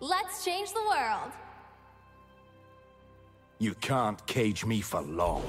Let's change the world. You can't cage me for long.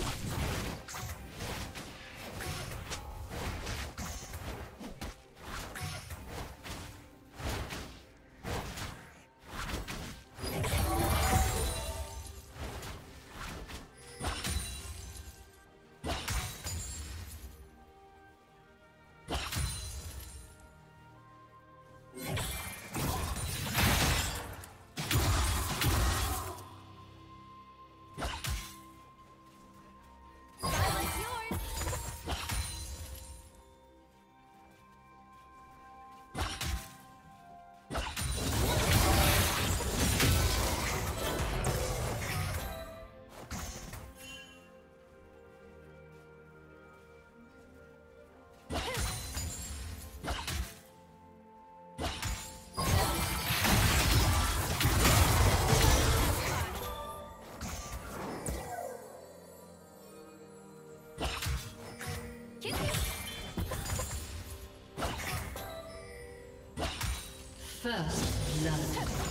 First blood.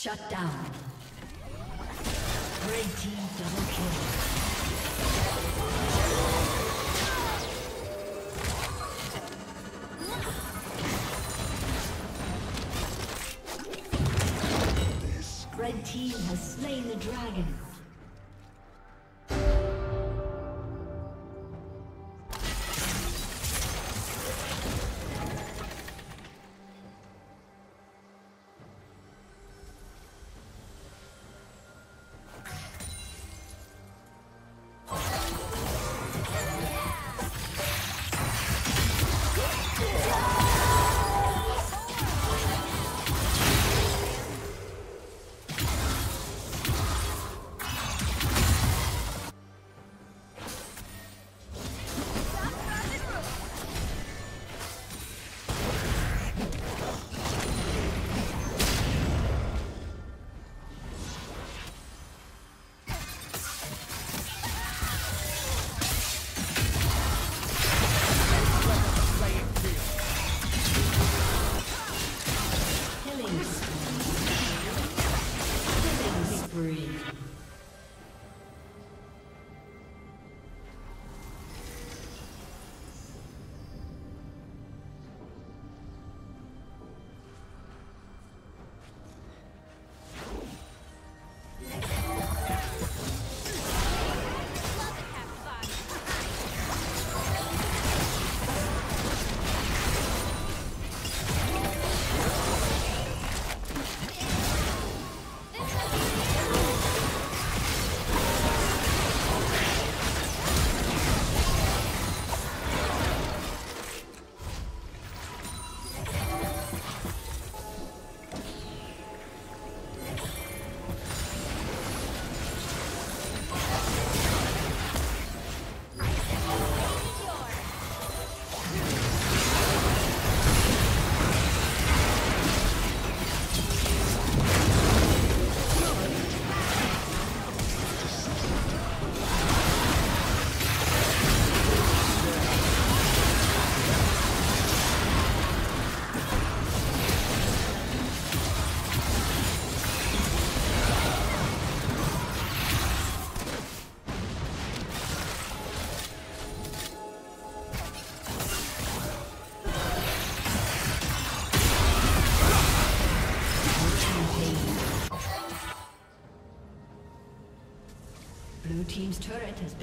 Shut down. Red team double kill. Red team has slain the dragon.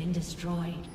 Been destroyed.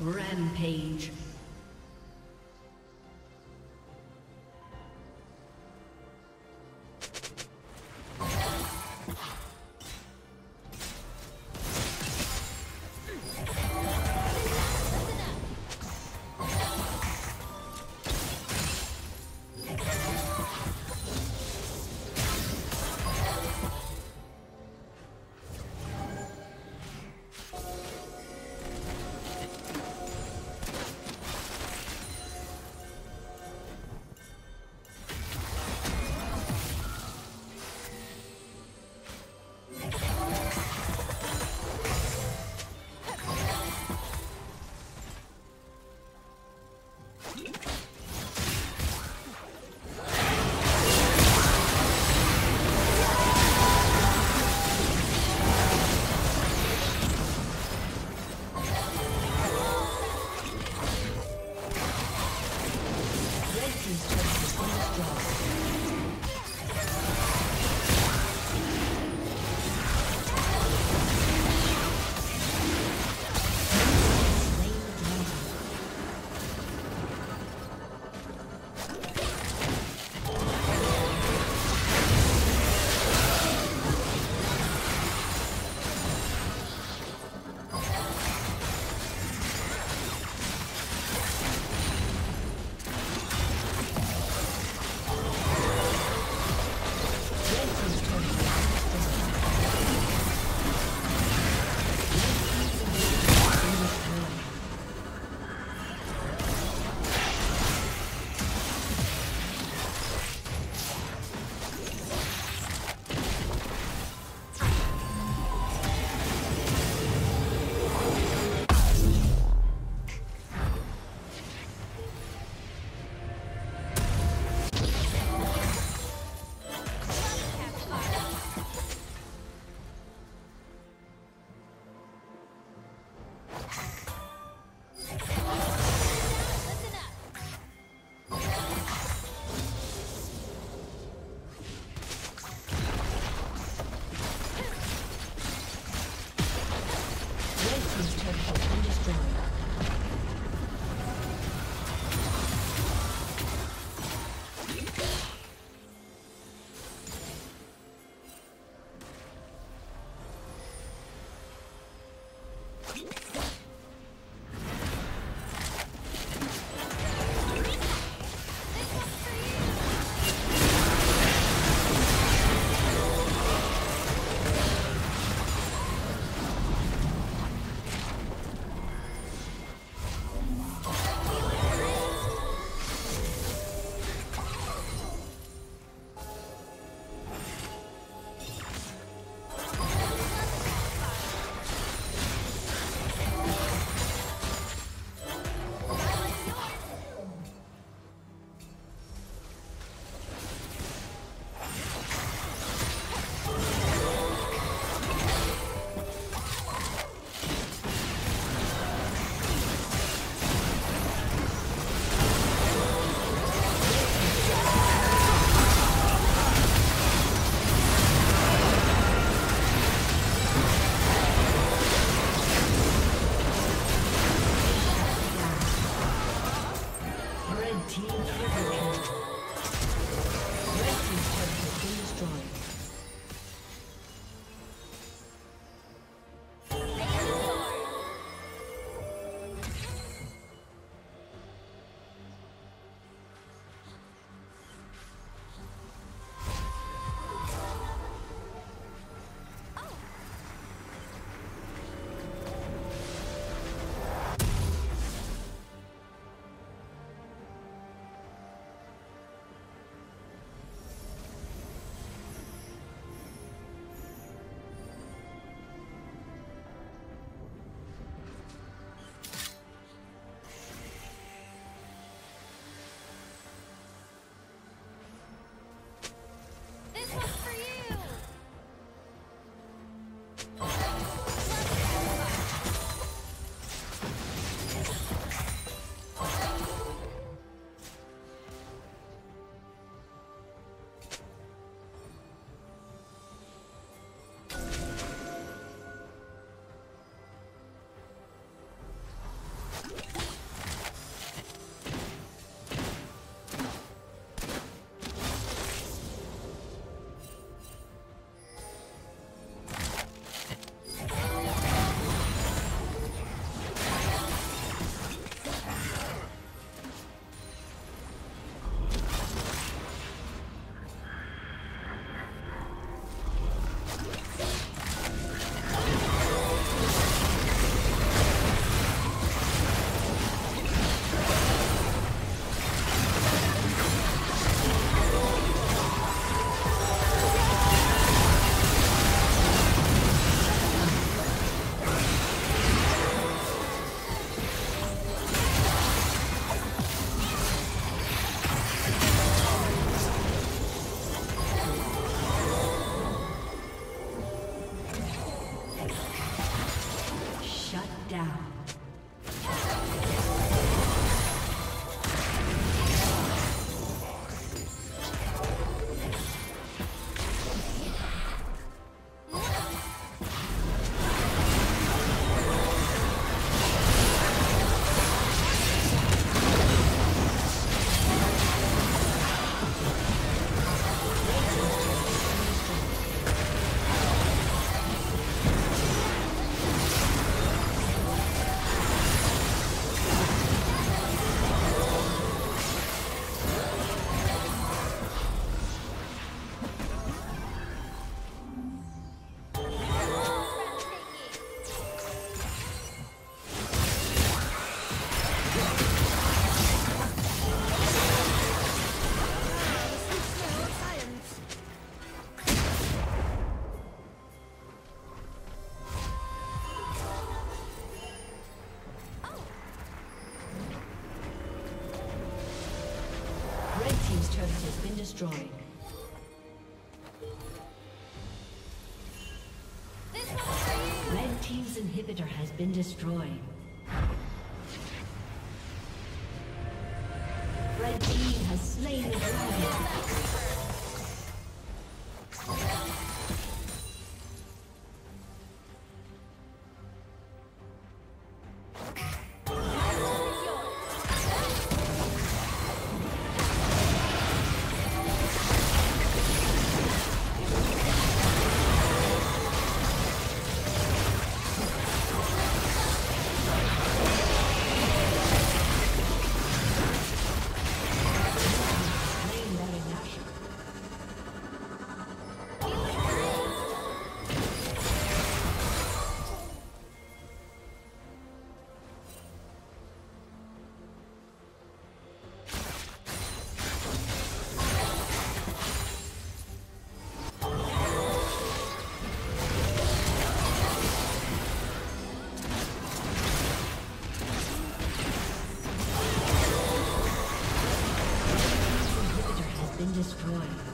Rampage. inhibitor has been destroyed. Red team has slain the dragon. destroyed.